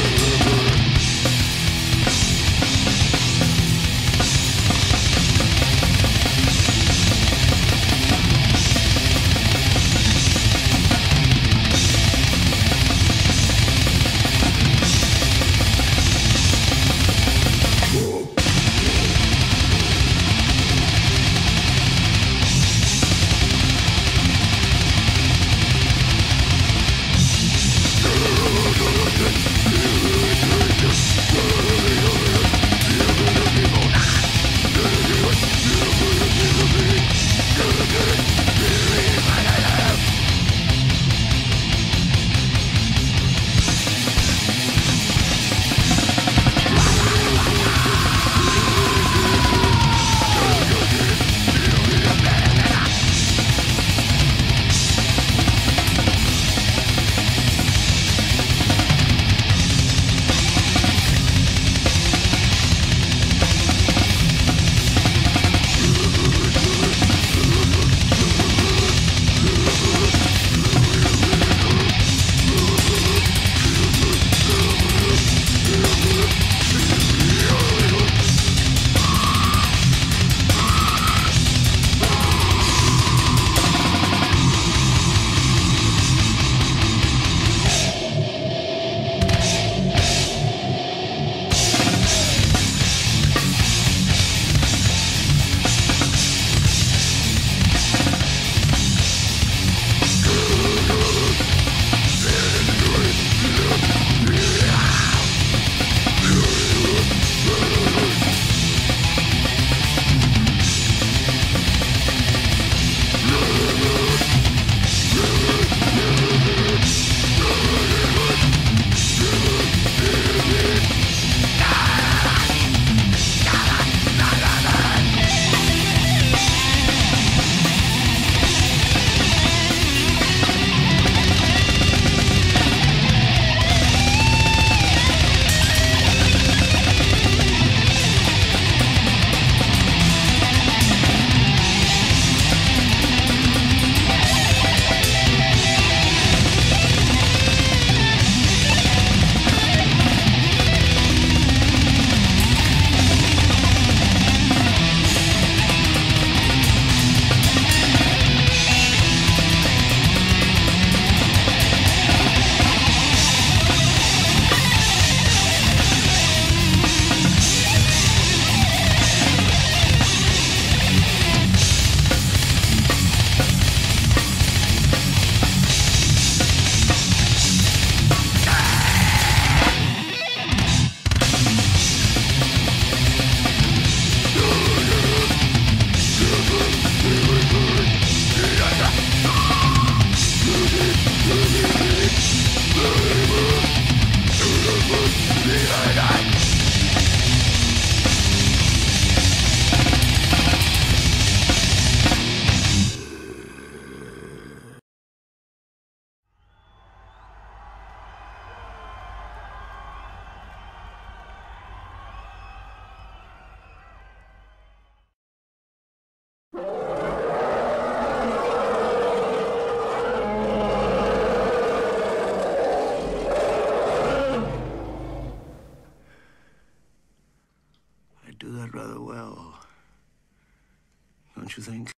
Thank you. You think?